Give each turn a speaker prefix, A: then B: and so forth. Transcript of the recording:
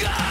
A: God!